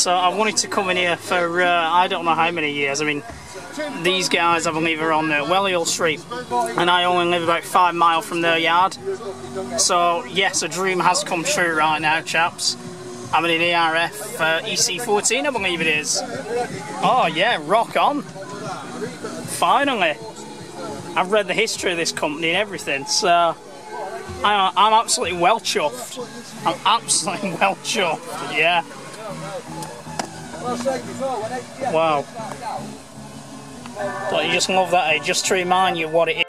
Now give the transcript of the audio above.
So I wanted to come in here for uh, I don't know how many years. I mean, these guys I believe are on uh, Wellyhole Street, and I only live about five mile from their yard. So yes, a dream has come true right now, chaps. I'm in an ERF uh, EC14, I believe it is. Oh yeah, rock on. Finally. I've read the history of this company and everything, so I'm absolutely well chuffed. I'm absolutely well chuffed, yeah. Wow. Don't you just love that, eh? Just to remind you what it is.